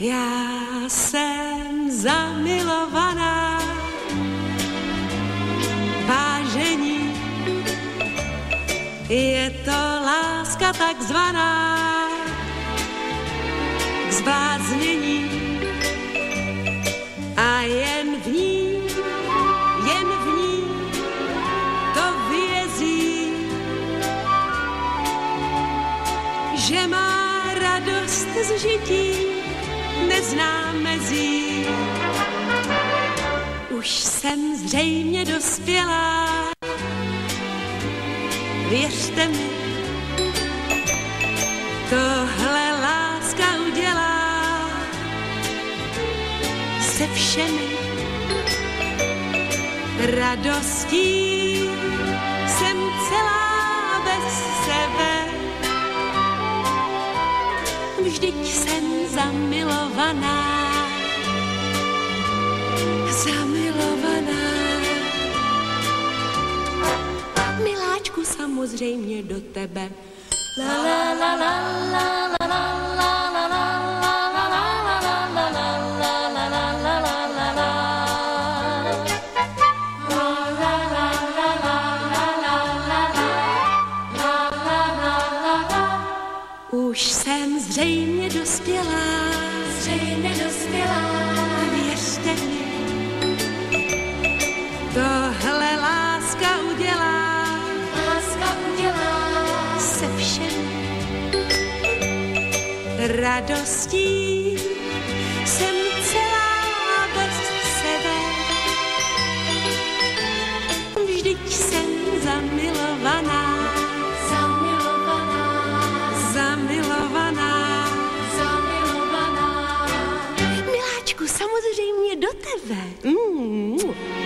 Já jsem zamilovaná, vážení, je to láska takzvaná. K zbláznění. A jen v ní, jen v ní to vězí, že má radost z žití nezná mezí. Už jsem zřejmě dospělá, věřte mi, tohle láska udělá se všemi radostí. Jsem celá bez sebe, vždyť jsem zamilovaná. Zamilovaná. Miláčku, samozřejmě do tebe. La la la la la zřejmě dospělá, zřejmě dospělá, věřte mi, tohle láska udělá, láska udělá. Se všemi radostí. samozřejmě do tebe. Mm. mm.